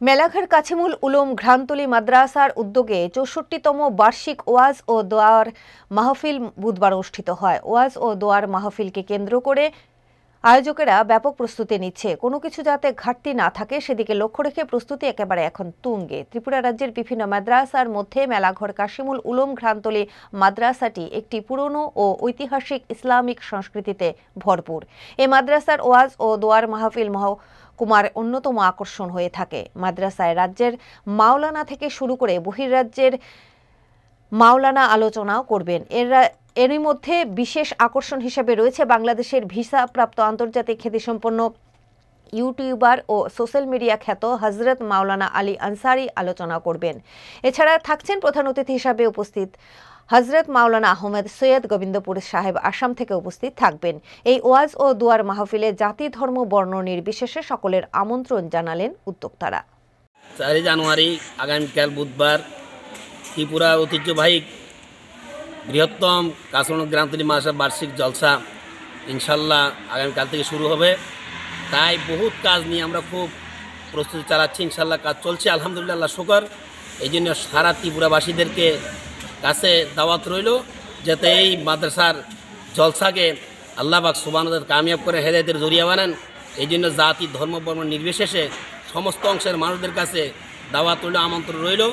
মেলাঘাট কাছিমুল উলুম ঘ্রান্তলি মাদ্রাসার উদ্যোগে চৌষট্টিতম বার্ষিক ওয়াজ ও দোয়ার মাহফিল বুধবার অনুষ্ঠিত হয়। ওয়াজ ও দোয়ার মাহফিলকে কেন্দ্র করে আয়োজকেরা ব্যাপক প্রস্তুতি নিচ্ছে। কোনো কিছু যাতে ঘাটতি না থাকে, সেদিকে লক্ষ্য রেখে প্রস্তুতি একেবারে এখন তুঙ্গে। ত্রিপুরা রাজ্যের বিভিন্ন মাদ্রাসার মধ্যে মেলাঘর কাশিমুল উলুম ঘ্রান্তলি মাদ্রাসাটি একটি পুরনো ও ঐতিহাসিক ইসলামিক সংস্কৃতিতে ভরপুর। এই মাদ্রাসার ওয়াজ ও দোয়ার মাহফিল মহ কুমার অন্যতম আকর্ষণ হয়ে থাকে। মাদ্রাসায় রাজ্যের মাওলানা থেকে শুরু করে বহির্রাজ্যের মাওলানা আলোচনাও করবেন। এরা এরই মধ্যে বিশেষ আকর্ষণ হিসেবে রয়েছে বাংলাদেশের ভিসা প্রাপ্ত আন্তর্জাতিক খ্যাতিসম্পন্ন ইউটিউবার ও সোশ্যাল মিডিয়া খ্যাত হজরত মাওলানা আলী আনসারি আলোচনা করবেন। এছাড়া থাকছেন প্রধান অতিথি হিসাবে উপস্থিত হজরত মাওলানা আহমেদ সৈয়দ গোবিন্দপুর সাহেব আসাম থেকে উপস্থিত থাকবেন। এই ওয়াজ ও দুয়ার মাহফিলে জাতি, ধর্ম, বর্ণ নির্বিশেষে সকলের আমন্ত্রণ জানালেন উদ্যোক্তারা। চারই জানুয়ারি আগামীকাল বুধবার, ত্রিপুরা ঐতিহ্যবাহী বৃহত্তম কাশন গ্রামতলি মাসের বার্ষিক জলসা ইনশাল্লাহ আগামীকাল থেকে শুরু হবে। তাই বহুত কাজ নিয়ে আমরা খুব প্রস্তুতি চালাচ্ছি। ইনশাল্লাহ কাজ চলছে। আলহামদুলিল্লাহ শুকর। এই জন্য সারা ত্রিপুরাবাসীদেরকে কাছে দাওয়াত রইল যাতে এই মাদ্রাসার জলসাকে আল্লাহবাক সুবানদের কামিয়াব করে হেদায়তের জরিয়া বানান। এই জন্য জাতি, ধর্ম বর্ম নির্বিশেষে সমস্ত অংশের মানুষদের কাছে দাওয়াত রইল আমন্ত্রণ রইল।